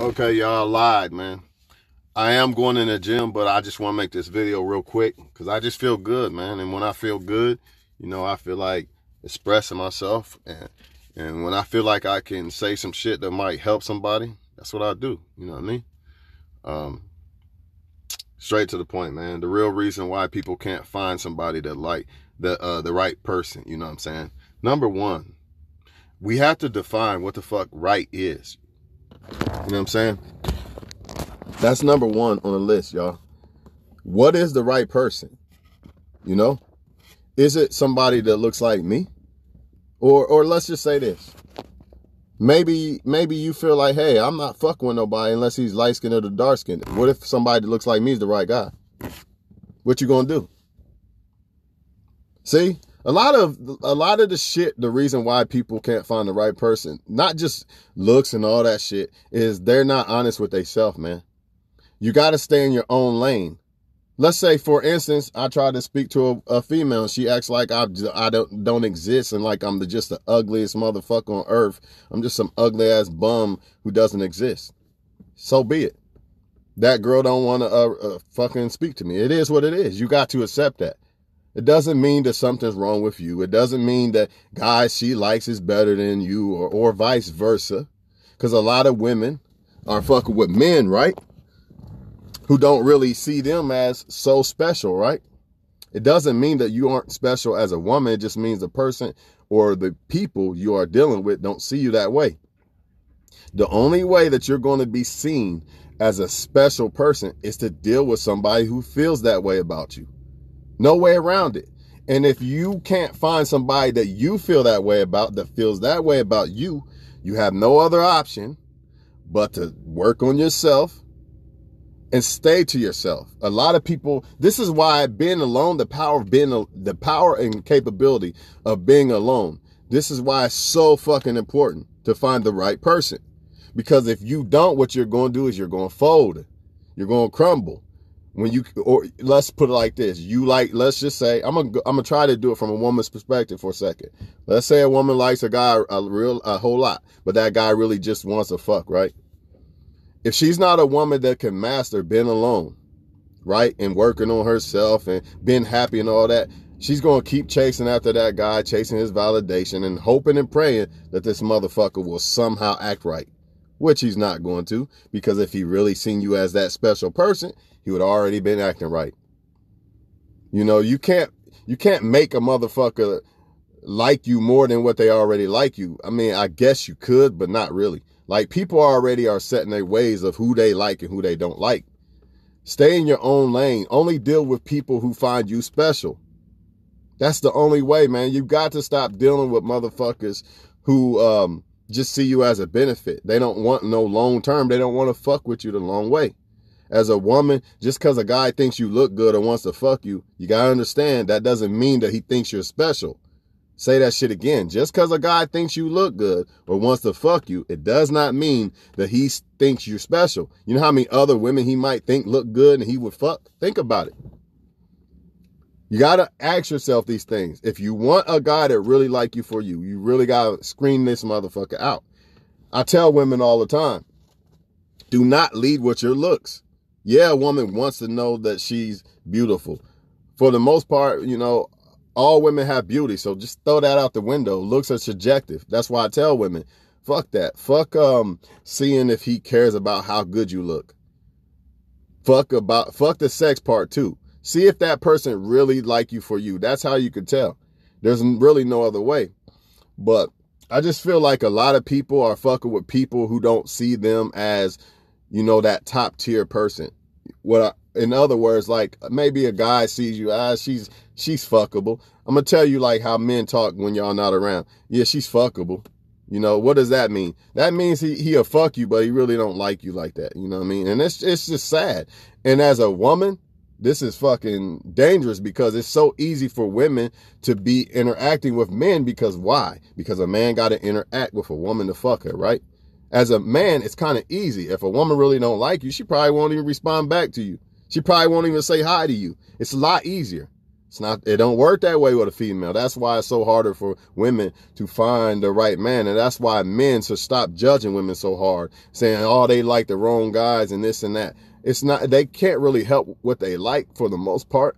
Okay, y'all lied, man. I am going in the gym, but I just want to make this video real quick because I just feel good, man. And when I feel good, you know, I feel like expressing myself. And, and when I feel like I can say some shit that might help somebody, that's what I do. You know what I mean? Um, straight to the point, man. The real reason why people can't find somebody that like the uh, the right person, you know what I'm saying? Number one, we have to define what the fuck right is. You know what I'm saying? That's number one on the list, y'all. What is the right person? You know? Is it somebody that looks like me? Or or let's just say this. Maybe maybe you feel like, hey, I'm not fucking with nobody unless he's light skinned or the dark skinned. What if somebody that looks like me is the right guy? What you gonna do? See? A lot of a lot of the shit the reason why people can't find the right person not just looks and all that shit is they're not honest with themselves man. You got to stay in your own lane. Let's say for instance i try to speak to a, a female she acts like i, I don't, don't exist and like i'm the, just the ugliest motherfucker on earth. I'm just some ugly ass bum who doesn't exist. So be it. That girl don't want to uh, uh, fucking speak to me. It is what it is. You got to accept that it doesn't mean that something's wrong with you. It doesn't mean that guys she likes is better than you or, or vice versa. Because a lot of women are fucking with men, right? Who don't really see them as so special, right? It doesn't mean that you aren't special as a woman. It just means the person or the people you are dealing with don't see you that way. The only way that you're going to be seen as a special person is to deal with somebody who feels that way about you. No way around it. And if you can't find somebody that you feel that way about, that feels that way about you, you have no other option but to work on yourself and stay to yourself. A lot of people, this is why being alone, the power of being, the power and capability of being alone, this is why it's so fucking important to find the right person. Because if you don't, what you're going to do is you're going to fold. You're going to crumble when you or let's put it like this. You like let's just say i'm gonna i'm gonna try to do it from a woman's perspective for a second. Let's say a woman likes a guy a real a whole lot but that guy really just wants to fuck right? If she's not a woman that can master being alone right and working on herself and being happy and all that she's gonna keep chasing after that guy chasing his validation and hoping and praying that this motherfucker will somehow act right which he's not going to because if he really seen you as that special person he would already been acting right. You know, you can't you can't make a motherfucker like you more than what they already like you. I mean, I guess you could, but not really. Like people already are setting their ways of who they like and who they don't like. Stay in your own lane. Only deal with people who find you special. That's the only way, man. You've got to stop dealing with motherfuckers who um, just see you as a benefit. They don't want no long term. They don't want to fuck with you the long way as a woman, just because a guy thinks you look good or wants to fuck you, you gotta understand that doesn't mean that he thinks you're special. Say that shit again. Just because a guy thinks you look good or wants to fuck you, it does not mean that he thinks you're special. You know how many other women he might think look good and he would fuck? Think about it. You gotta ask yourself these things. If you want a guy that really like you for you, you really gotta screen this motherfucker out. I tell women all the time, do not lead with your looks yeah, a woman wants to know that she's beautiful. For the most part, you know, all women have beauty. So just throw that out the window. Looks are subjective. That's why I tell women, fuck that. Fuck um seeing if he cares about how good you look. Fuck about fuck the sex part too. See if that person really like you for you. That's how you could tell. There's really no other way. But I just feel like a lot of people are fucking with people who don't see them as you know, that top tier person. What I, in other words, like maybe a guy sees you, ah, she's she's fuckable. I'm gonna tell you like how men talk when y'all not around. Yeah, she's fuckable. You know, what does that mean? That means he he'll fuck you, but he really don't like you like that. You know what I mean? And it's it's just sad. And as a woman, this is fucking dangerous because it's so easy for women to be interacting with men because why? Because a man got to interact with a woman to fuck her, right? as a man, it's kind of easy. If a woman really don't like you, she probably won't even respond back to you. She probably won't even say hi to you. It's a lot easier. It's not, it don't work that way with a female. That's why it's so harder for women to find the right man. And that's why men should stop judging women so hard, saying, oh, they like the wrong guys and this and that. It's not, they can't really help what they like for the most part.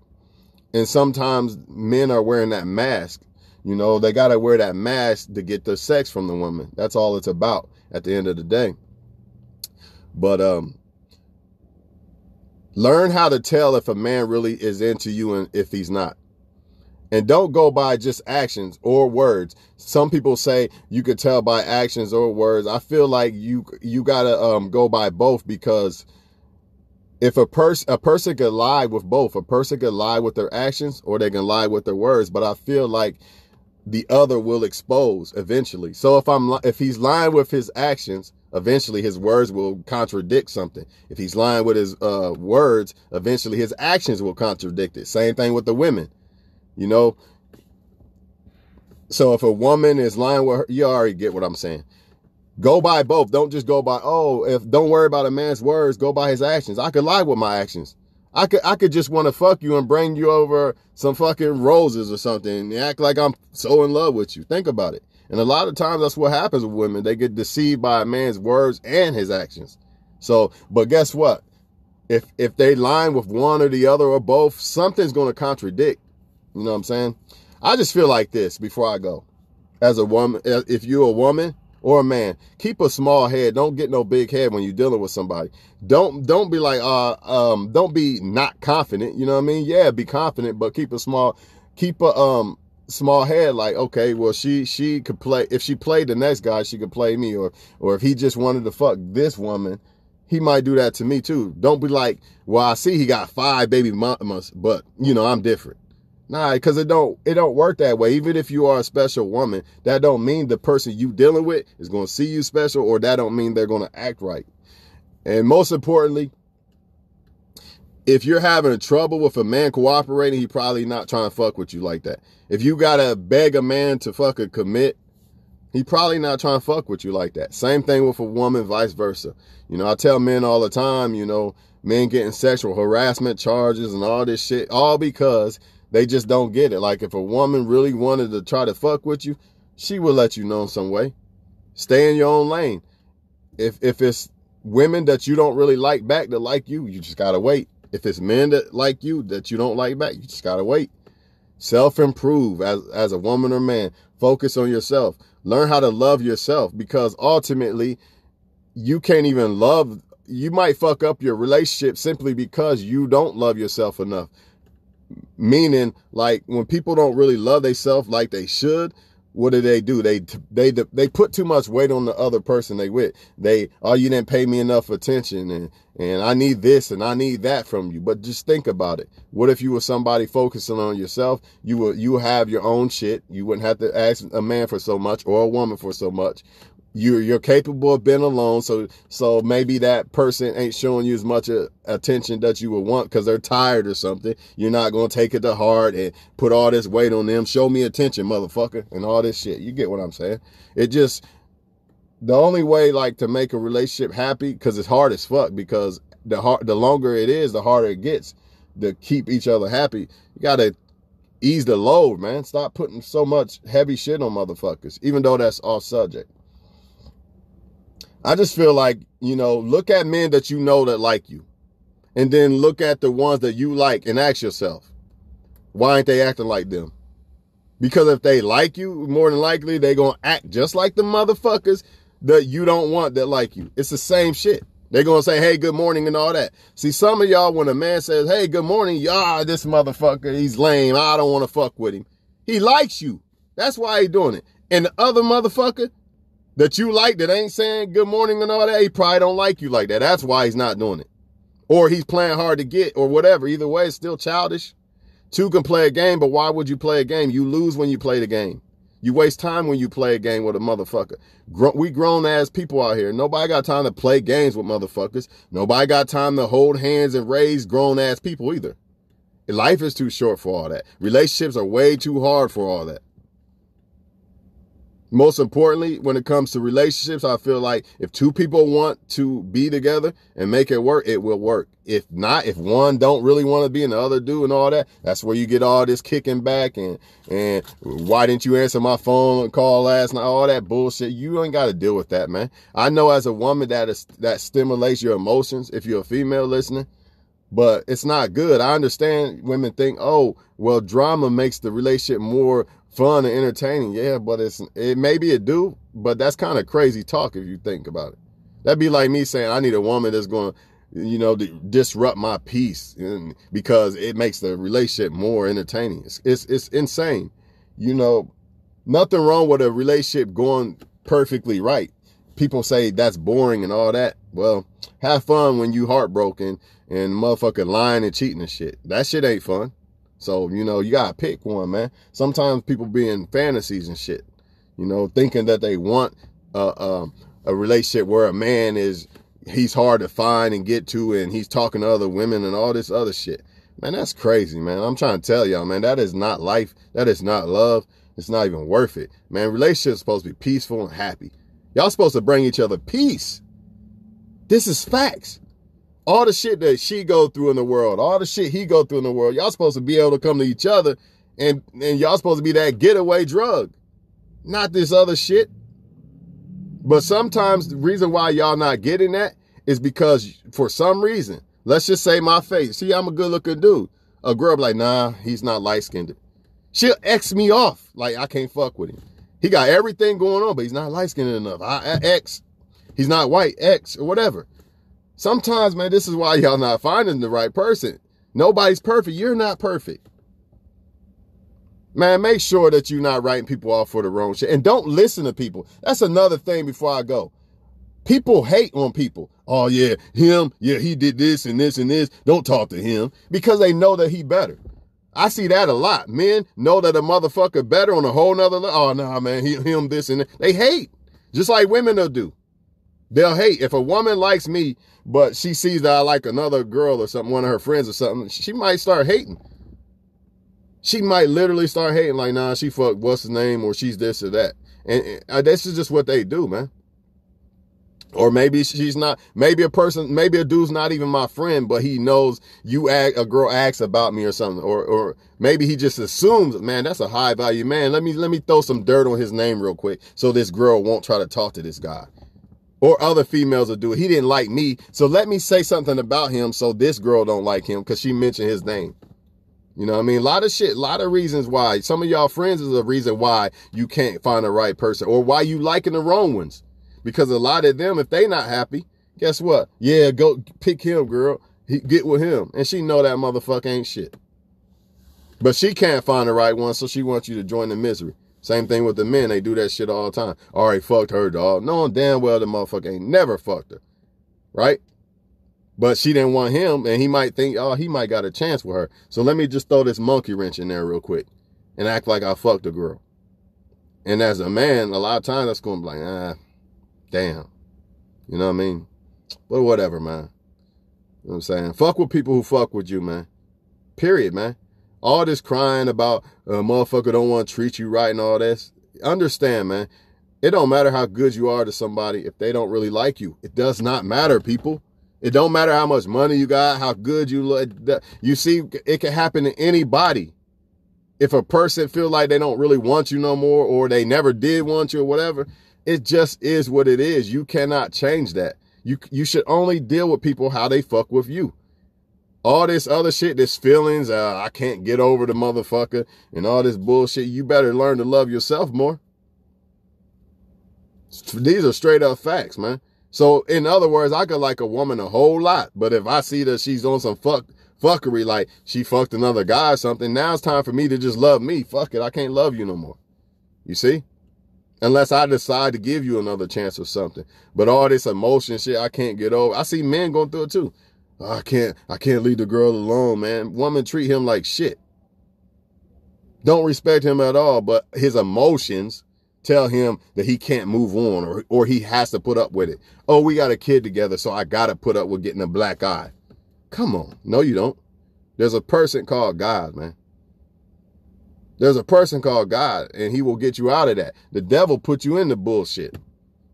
And sometimes men are wearing that mask. You know, they got to wear that mask to get the sex from the woman. That's all it's about at the end of the day. But, um, Learn how to tell if a man really is into you and if he's not. And don't go by just actions or words. Some people say you could tell by actions or words. I feel like you you gotta um, go by both because if a person a person could lie with both, a person could lie with their actions or they can lie with their words. But I feel like the other will expose eventually. So if I'm if he's lying with his actions, eventually his words will contradict something. If he's lying with his uh, words, eventually his actions will contradict it. Same thing with the women, you know. So if a woman is lying with her, you already get what I'm saying. Go by both. Don't just go by, oh, if don't worry about a man's words, go by his actions. I could lie with my actions. I could I could just want to fuck you and bring you over some fucking roses or something and act like I'm so in love with you. Think about it. And a lot of times that's what happens with women. They get deceived by a man's words and his actions. So, but guess what? If if they line with one or the other or both, something's going to contradict. You know what I'm saying? I just feel like this before I go. As a woman, if you're a woman or a man, keep a small head. Don't get no big head when you're dealing with somebody. Don't don't be like uh um don't be not confident. You know what I mean? Yeah, be confident, but keep a small keep a um small head like okay well she she could play if she played the next guy she could play me or or if he just wanted to fuck this woman he might do that to me too don't be like well i see he got five baby mamas but you know i'm different Nah, because it don't it don't work that way. Even if you are a special woman, that don't mean the person you dealing with is going to see you special, or that don't mean they're going to act right. And most importantly, if you're having trouble with a man cooperating, he probably not trying to fuck with you like that. If you gotta beg a man to fucking commit, he probably not trying to fuck with you like that. Same thing with a woman, vice versa. You know, I tell men all the time, you know, men getting sexual harassment charges and all this shit, all because they just don't get it. Like if a woman really wanted to try to fuck with you, she will let you know in some way. Stay in your own lane. If if it's women that you don't really like back that like you, you just gotta wait. If it's men that like you that you don't like back, you just gotta wait. Self improve as as a woman or man. Focus on yourself. Learn how to love yourself because ultimately you can't even love you might fuck up your relationship simply because you don't love yourself enough. Meaning, like when people don't really love themselves like they should, what do they do? They they they put too much weight on the other person they with. They oh you didn't pay me enough attention and and I need this and I need that from you. But just think about it. What if you were somebody focusing on yourself? You will you have your own shit. You wouldn't have to ask a man for so much or a woman for so much you're you're capable of being alone so so maybe that person ain't showing you as much uh, attention that you would want because they're tired or something. You're not going to take it to heart and put all this weight on them. Show me attention motherfucker and all this shit. You get what i'm saying? It just the only way like to make a relationship happy because it's hard as fuck because the hard the longer it is the harder it gets to keep each other happy. You gotta ease the load man. Stop putting so much heavy shit on motherfuckers even though that's off subject I just feel like, you know, look at men that you know that like you. And then look at the ones that you like and ask yourself, why ain't they acting like them? Because if they like you, more than likely they gonna act just like the motherfuckers that you don't want that like you. It's the same shit. They're gonna say, hey, good morning and all that. See, some of y'all, when a man says, hey, good morning, y'all, this motherfucker, he's lame. I don't want to fuck with him. He likes you. That's why he doing it. And the other motherfucker, that you like that ain't saying good morning and all that, he probably don't like you like that. That's why he's not doing it. Or he's playing hard to get or whatever. Either way, it's still childish. Two can play a game, but why would you play a game? You lose when you play the game. You waste time when you play a game with a motherfucker. We grown ass people out here. Nobody got time to play games with motherfuckers. Nobody got time to hold hands and raise grown ass people either. Life is too short for all that. Relationships are way too hard for all that. Most importantly, when it comes to relationships, I feel like if two people want to be together and make it work, it will work. If not, if one don't really want to be and the other do and all that, that's where you get all this kicking back and and why didn't you answer my phone call last night? All that bullshit. You ain't got to deal with that, man. I know as a woman that is that stimulates your emotions. If you're a female listening, but it's not good. I understand women think, oh, well, drama makes the relationship more fun and entertaining. Yeah, but it's it maybe it do, but that's kind of crazy talk if you think about it. That'd be like me saying I need a woman that's going to you know disrupt my peace and because it makes the relationship more entertaining. It's, it's it's insane. You know, nothing wrong with a relationship going perfectly right. People say that's boring and all that. Well, have fun when you heartbroken and motherfucking lying and cheating and shit. That shit ain't fun. So, you know, you gotta pick one, man. Sometimes people be in fantasies and shit, you know, thinking that they want a, a, a relationship where a man is, he's hard to find and get to and he's talking to other women and all this other shit. Man, that's crazy, man. I'm trying to tell y'all, man, that is not life. That is not love. It's not even worth it. Man, relationships supposed to be peaceful and happy. Y'all supposed to bring each other peace. This is facts all the shit that she go through in the world, all the shit he go through in the world, y'all supposed to be able to come to each other and, and y'all supposed to be that getaway drug, not this other shit. But sometimes the reason why y'all not getting that is because for some reason, let's just say my face. See, I'm a good looking dude. A girl be like, nah, he's not light skinned. She'll X me off. Like I can't fuck with him. He got everything going on, but he's not light skinned enough. I, I X. He's not white, X, or whatever. Sometimes, man, this is why y'all not finding the right person. Nobody's perfect. You're not perfect. Man, make sure that you're not writing people off for the wrong shit. And don't listen to people. That's another thing before I go. People hate on people. Oh, yeah, him. Yeah, he did this and this and this. Don't talk to him because they know that he better. I see that a lot. Men know that a motherfucker better on a whole nother level. Oh, no, nah, man, he, him, this and that. They hate. Just like women will do. They'll hate. If a woman likes me, but she sees that I like another girl or something, one of her friends or something, she might start hating. She might literally start hating, like, nah, she fuck, what's his name, or she's this or that. And, and uh, this is just what they do, man. Or maybe she's not, maybe a person, maybe a dude's not even my friend, but he knows you act, a girl asks about me or something. Or, or maybe he just assumes, man, that's a high value man. Let me, let me throw some dirt on his name real quick. So this girl won't try to talk to this guy or other females will do it. He didn't like me, so let me say something about him so this girl don't like him because she mentioned his name. You know what I mean? A lot of shit, a lot of reasons why. Some of y'all friends is a reason why you can't find the right person or why you liking the wrong ones. Because a lot of them, if they not happy, guess what? Yeah, go pick him, girl. He, get with him. And she know that motherfucker ain't shit. But she can't find the right one, so she wants you to join the misery. Same thing with the men. They do that shit all the time. All right, fucked her, dog. Knowing damn well the motherfucker ain't never fucked her. Right? But she didn't want him, and he might think, oh, he might got a chance with her. So let me just throw this monkey wrench in there real quick and act like I fucked a girl. And as a man, a lot of times that's going to be like, ah, damn. You know what I mean? But whatever, man. You know what I'm saying? Fuck with people who fuck with you, man. Period, man all this crying about a motherfucker don't want to treat you right and all this. Understand, man. It don't matter how good you are to somebody if they don't really like you. It does not matter, people. It don't matter how much money you got, how good you look. You see, it can happen to anybody. If a person feel like they don't really want you no more, or they never did want you, or whatever, it just is what it is. You cannot change that. You you should only deal with people how they fuck with you all this other shit, this feelings, uh, I can't get over the motherfucker and all this bullshit, you better learn to love yourself more. These are straight up facts, man. So in other words, I could like a woman a whole lot, but if I see that she's on some fuck fuckery, like she fucked another guy or something, now it's time for me to just love me. Fuck it, I can't love you no more. You see? Unless I decide to give you another chance or something. But all this emotion shit, I can't get over. I see men going through it too. I can't, I can't leave the girl alone, man. Woman treat him like shit. Don't respect him at all, but his emotions tell him that he can't move on or, or he has to put up with it. Oh, we got a kid together, so I got to put up with getting a black eye. Come on. No, you don't. There's a person called God, man. There's a person called God, and he will get you out of that. The devil put you in the bullshit.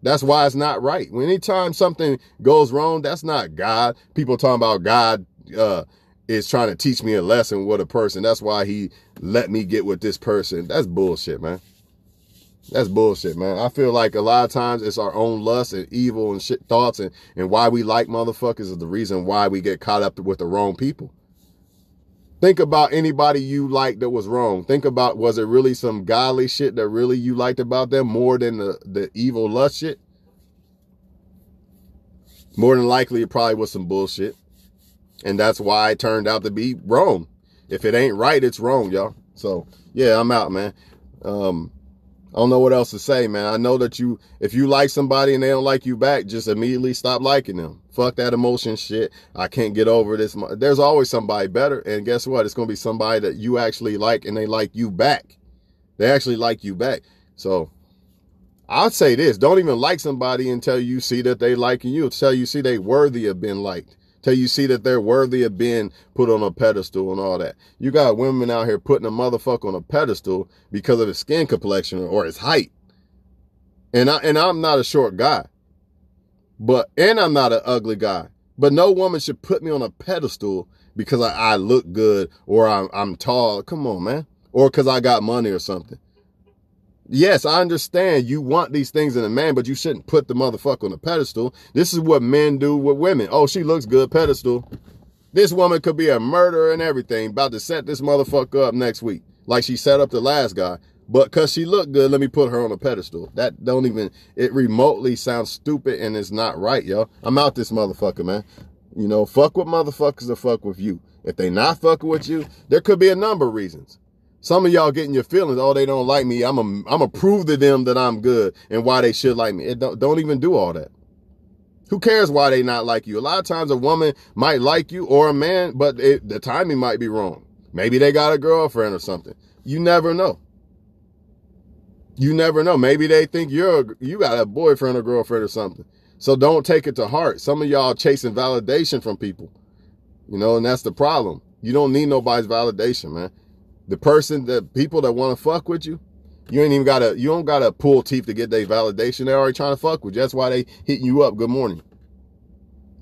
That's why it's not right. When anytime something goes wrong, that's not God. People talking about God uh, is trying to teach me a lesson with a person. That's why he let me get with this person. That's bullshit, man. That's bullshit, man. I feel like a lot of times it's our own lust and evil and shit thoughts and, and why we like motherfuckers is the reason why we get caught up with the wrong people. Think about anybody you liked that was wrong. Think about was it really some godly shit that really you liked about them more than the, the evil lust shit? More than likely it probably was some bullshit. And that's why it turned out to be wrong. If it ain't right, it's wrong, y'all. So yeah, I'm out, man. Um, I don't know what else to say, man. I know that you, if you like somebody and they don't like you back, just immediately stop liking them. Fuck that emotion shit. I can't get over this. There's always somebody better. And guess what? It's going to be somebody that you actually like and they like you back. They actually like you back. So I'll say this. Don't even like somebody until you see that they liking you. Until you see they worthy of being liked till you see that they're worthy of being put on a pedestal and all that. You got women out here putting a motherfucker on a pedestal because of his skin complexion or his height. And I and I'm not a short guy. But and I'm not an ugly guy. But no woman should put me on a pedestal because I, I look good or I'm, I'm tall. Come on, man. Or because I got money or something. Yes, I understand you want these things in a man, but you shouldn't put the motherfucker on a pedestal. This is what men do with women. Oh, she looks good, pedestal. This woman could be a murderer and everything, about to set this motherfucker up next week, like she set up the last guy. But cause she looked good, let me put her on a pedestal. That don't even, it remotely sounds stupid and it's not right, yo. I'm out this motherfucker, man. You know, fuck with motherfuckers or fuck with you. If they not fucking with you, there could be a number of reasons. Some of y'all getting your feelings. Oh, they don't like me. I'm a, I'm a prove to them that I'm good and why they should like me. It don't, don't even do all that. Who cares why they not like you? A lot of times a woman might like you or a man, but it, the timing might be wrong. Maybe they got a girlfriend or something. You never know. You never know. Maybe they think you're you got a boyfriend or girlfriend or something. So don't take it to heart. Some of y'all chasing validation from people. You know, and that's the problem. You don't need nobody's validation, man the person, the people that want to fuck with you, you ain't even gotta, you don't gotta pull teeth to get their validation. They're already trying to fuck with you. That's why they hitting you up. Good morning.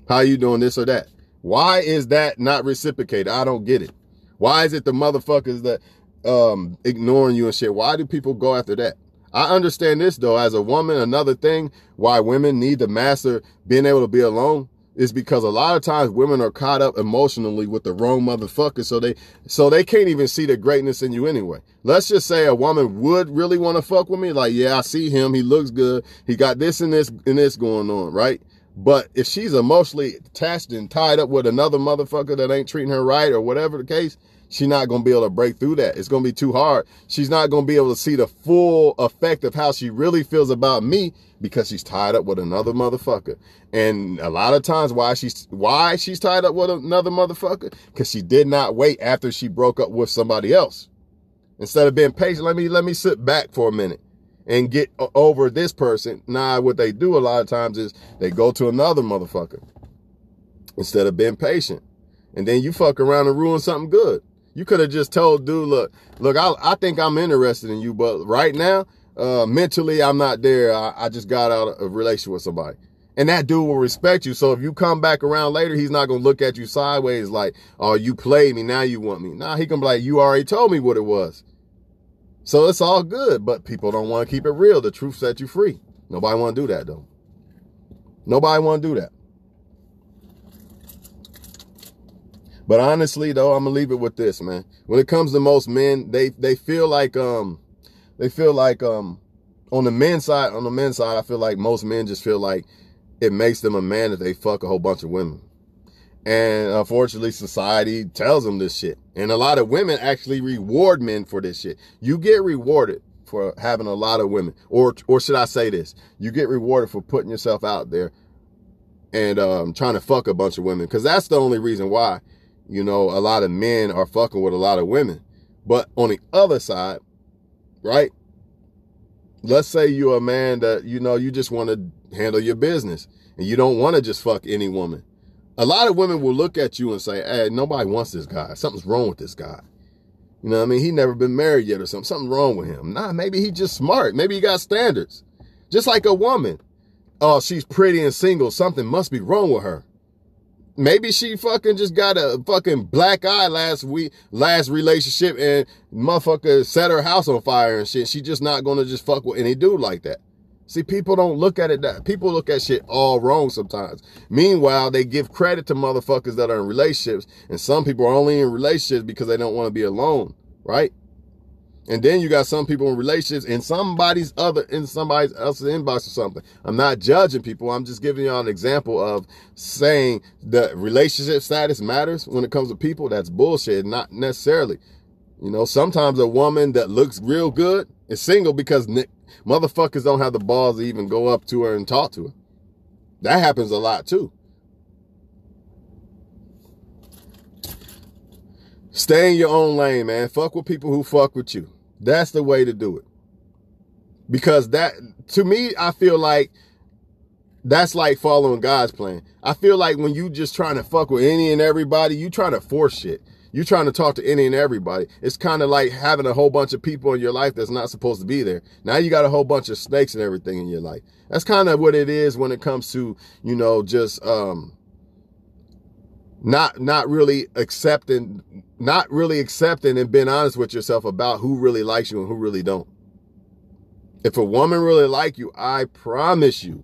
How you doing this or that? Why is that not reciprocated? I don't get it. Why is it the motherfuckers that um ignoring you and shit? Why do people go after that? I understand this though, as a woman, another thing why women need the master being able to be alone is because a lot of times women are caught up emotionally with the wrong motherfucker. So they, so they can't even see the greatness in you anyway. Let's just say a woman would really want to fuck with me. Like, yeah, I see him. He looks good. He got this and this and this going on. Right. But if she's emotionally attached and tied up with another motherfucker that ain't treating her right or whatever the case, she's not going to be able to break through that. It's going to be too hard. She's not going to be able to see the full effect of how she really feels about me because she's tied up with another motherfucker. And a lot of times why she's why she's tied up with another motherfucker because she did not wait after she broke up with somebody else. Instead of being patient, let me let me sit back for a minute and get over this person. Now what they do a lot of times is they go to another motherfucker instead of being patient. And then you fuck around and ruin something good. You could have just told dude, look, look, I, I think I'm interested in you, but right now, uh, mentally, I'm not there. I, I just got out of a relation with somebody. And that dude will respect you. So if you come back around later, he's not going to look at you sideways like, oh, you played me. Now you want me. Nah, he can be like, you already told me what it was. So it's all good, but people don't want to keep it real. The truth set you free. Nobody want to do that though. Nobody want to do that. But honestly, though, I'm gonna leave it with this, man. When it comes to most men, they they feel like um they feel like um on the men's side, on the men's side, I feel like most men just feel like it makes them a man if they fuck a whole bunch of women. And unfortunately, society tells them this shit. And a lot of women actually reward men for this shit. You get rewarded for having a lot of women. Or or should I say this? You get rewarded for putting yourself out there and um, trying to fuck a bunch of women. Because that's the only reason why you know, a lot of men are fucking with a lot of women. But on the other side, right? Let's say you're a man that, you know, you just want to handle your business and you don't want to just fuck any woman. A lot of women will look at you and say, hey, nobody wants this guy. Something's wrong with this guy. You know what I mean? He never been married yet or something. Something wrong with him. Nah, maybe he just smart. Maybe he got standards. Just like a woman. Oh, she's pretty and single. Something must be wrong with her. Maybe she fucking just got a fucking black eye last week, last relationship and motherfucker set her house on fire and shit. She just not gonna just fuck with any dude like that. See, people don't look at it that people look at shit all wrong sometimes. Meanwhile, they give credit to motherfuckers that are in relationships, and some people are only in relationships because they don't want to be alone, right? And then you got some people in relationships in somebody's other in somebody else's inbox or something. I'm not judging people. I'm just giving y'all an example of saying that relationship status matters when it comes to people. That's bullshit. Not necessarily. You know, sometimes a woman that looks real good is single because motherfuckers don't have the balls to even go up to her and talk to her. That happens a lot too. Stay in your own lane, man. Fuck with people who fuck with you. That's the way to do it. Because that, to me, I feel like that's like following God's plan. I feel like when you just trying to fuck with any and everybody, you trying to force shit. You trying to talk to any and everybody. It's kind of like having a whole bunch of people in your life that's not supposed to be there. Now you got a whole bunch of snakes and everything in your life. That's kind of what it is when it comes to, you know, just um not not really accepting not really accepting and being honest with yourself about who really likes you and who really don't. If a woman really like you, I promise you,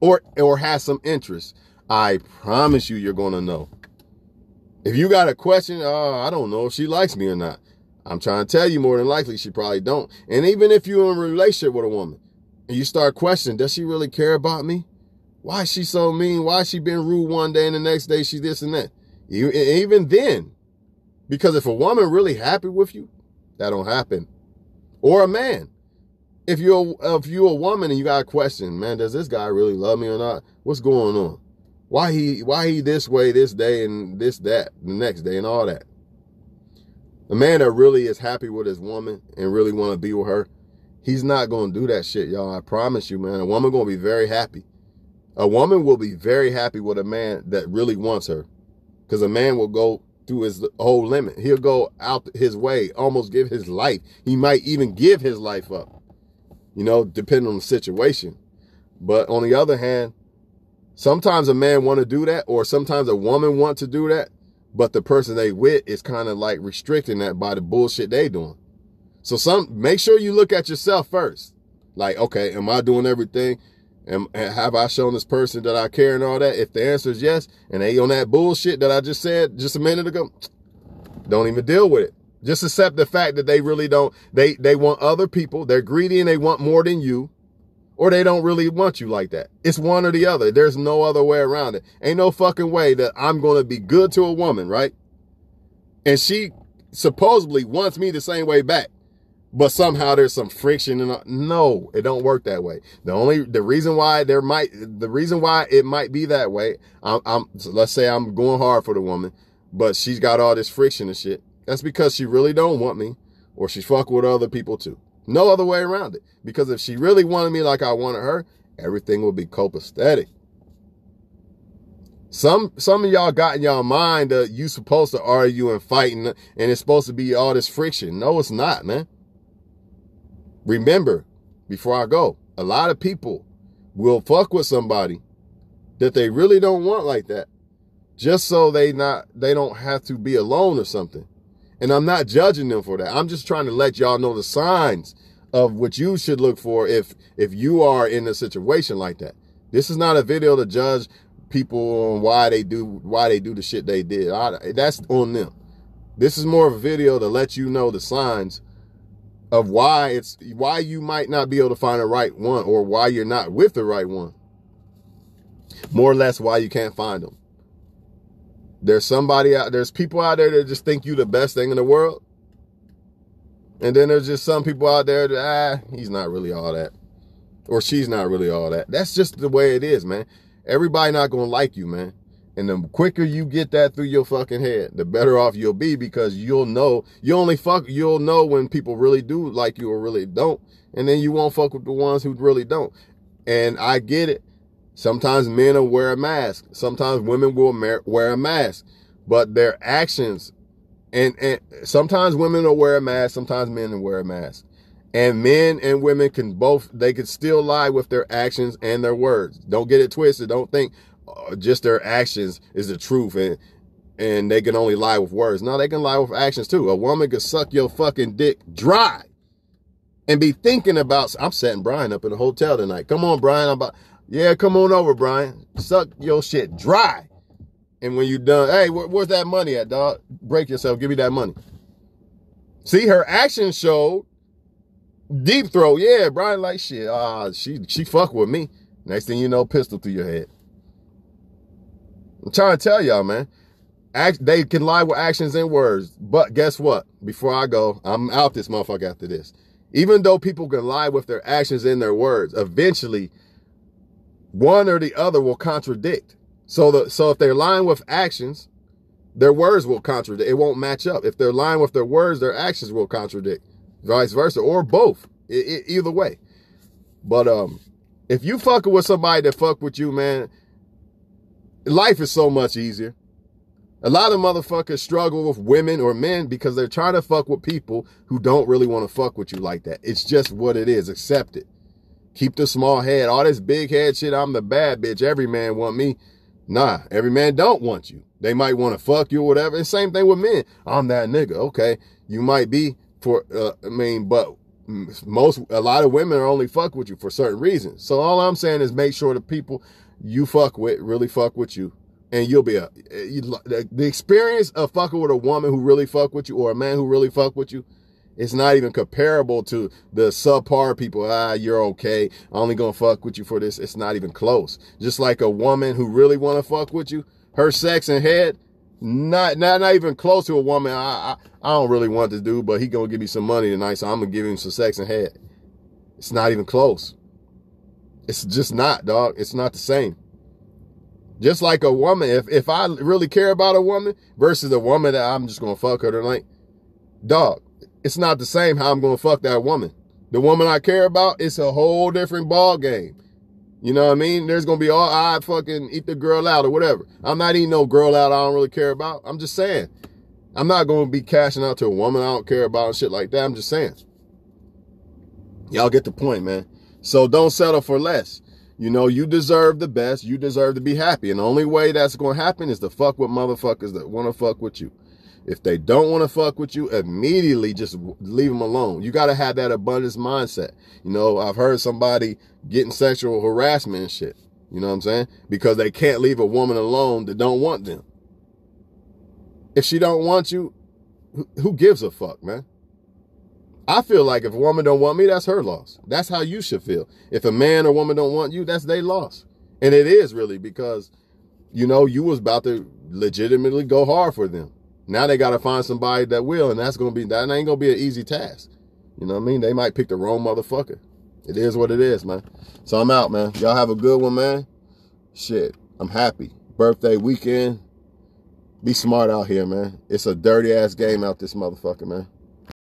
or or has some interest, I promise you you're going to know. If you got a question, oh, I don't know if she likes me or not. I'm trying to tell you more than likely she probably don't. And even if you're in a relationship with a woman and you start questioning, does she really care about me? Why is she so mean? Why is she being rude one day and the next day she's this and that? You, Even then, because if a woman really happy with you, that don't happen. Or a man. If you're if you're a woman and you got a question, man, does this guy really love me or not? What's going on? Why he why he this way this day and this that the next day and all that? A man that really is happy with his woman and really want to be with her, he's not to do that shit, y'all. I promise you, man. A woman to be very happy. A woman will be very happy with a man that really wants her. Because a man will go through his whole limit. He'll go out his way, almost give his life. He might even give his life up, you know, depending on the situation. But on the other hand, sometimes a man want to do that, or sometimes a woman want to do that, but the person they with is kind of like restricting that by the bullshit they doing. So some make sure you look at yourself first. Like, okay, am I doing everything? And, have I shown this person that I care and all that? If the answer is yes, and they on that bullshit that I just said just a minute ago, don't even deal with it. Just accept the fact that they really don't, they, they want other people. They're greedy and they want more than you. Or they don't really want you like that. It's one or the other. There's no other way around it. Ain't no fucking way that I'm going to be good to a woman, right? And she supposedly wants me the same way back but somehow there's some friction and no it don't work that way. The only the reason why there might the reason why it might be that way i'm, I'm so let's say i'm going hard for the woman but she's got all this friction and shit. That's because she really don't want me or she's fucking with other people too. No other way around it. Because if she really wanted me like i wanted her everything would be copacetic. Some some of y'all got in y'all mind that you supposed to argue and fighting and it's supposed to be all this friction. No it's not man Remember, before I go, a lot of people will fuck with somebody that they really don't want like that just so they not they don't have to be alone or something. And I'm not judging them for that. I'm just trying to let y'all know the signs of what you should look for if if you are in a situation like that. This is not a video to judge people on why they do why they do the shit they did. I, that's on them. This is more of a video to let you know the signs of why it's why you might not be able to find the right one or why you're not with the right one. More or less why you can't find them. There's somebody out there's people out there that just think you the best thing in the world. And then there's just some people out there that ah, he's not really all that. Or she's not really all that. That's just the way it is, man. Everybody not gonna like you, man. And the quicker you get that through your fucking head, the better off you'll be because you'll know, you only fuck, you'll know when people really do like you or really don't. And then you won't fuck with the ones who really don't. And I get it. Sometimes men will wear a mask. Sometimes women will wear a mask, but their actions And and sometimes women will wear a mask, sometimes men will wear a mask. And men and women can both they can still lie with their actions and their words. Don't get it twisted. Don't think just their actions is the truth and and they can only lie with words. No, they can lie with actions too. A woman could suck your fucking dick dry and be thinking about I'm setting Brian up in a hotel tonight. Come on, Brian. I'm about yeah, come on over, Brian. Suck your shit dry. And when you done, hey, where, where's that money at, dog? Break yourself. Give me that money. See, her action showed deep throat. Yeah, Brian like shit. Ah, uh, she she fuck with me. Next thing you know, pistol through your head. I'm trying to tell y'all, man. Act, they can lie with actions and words. But guess what? Before I go, I'm out this motherfucker after this. Even though people can lie with their actions and their words, eventually one or the other will contradict. So the so if they're lying with actions, their words will contradict. It won't match up. If they're lying with their words, their actions will contradict. Vice versa, or both. It, it, either way. But um, if you fucking with somebody that fuck with you, man, life is so much easier. A lot of motherfuckers struggle with women or men because they're trying to fuck with people who don't really want to fuck with you like that. It's just what it is. Accept it. Keep the small head. All this big head shit, I'm the bad bitch. Every man want me. Nah, every man don't want you. They might want to fuck you or whatever. And same thing with men. I'm that nigga. Okay. You might be for, uh, I mean, but most, a lot of women are only fuck with you for certain reasons. So all I'm saying is make sure the people you fuck with really fuck with you and you'll be a you, the experience of fucking with a woman who really fuck with you or a man who really fuck with you it's not even comparable to the subpar people ah you're okay i'm only gonna fuck with you for this it's not even close. Just like a woman who really want to fuck with you her sex and head not not not even close to a woman I, I i don't really want this dude but he gonna give me some money tonight so i'm gonna give him some sex and head. It's not even close it's just not dog it's not the same just like a woman, if, if I really care about a woman versus a woman that I'm just going to fuck her tonight, dog, it's not the same how I'm going to fuck that woman. The woman I care about, it's a whole different ball game. You know what I mean? There's going to be all, I fucking eat the girl out or whatever. I'm not eating no girl out I don't really care about. I'm just saying. I'm not going to be cashing out to a woman I don't care about and shit like that. I'm just saying. Y'all get the point, man. So don't settle for less. You know, you deserve the best. You deserve to be happy. And the only way that's going to happen is to fuck with motherfuckers that want to fuck with you. If they don't want to fuck with you, immediately just leave them alone. You got to have that abundance mindset. You know, I've heard somebody getting sexual harassment and shit. You know what I'm saying? Because they can't leave a woman alone that don't want them. If she don't want you, who gives a fuck, man? I feel like if a woman don't want me, that's her loss. That's how you should feel. If a man or woman don't want you, that's their loss. And it is really because, you know, you was about to legitimately go hard for them. Now they got to find somebody that will, and that's going to be, that ain't going to be an easy task. You know what I mean? They might pick the wrong motherfucker. It is what it is, man. So I'm out, man. Y'all have a good one, man. Shit, I'm happy. Birthday weekend. Be smart out here, man. It's a dirty ass game out this motherfucker, man.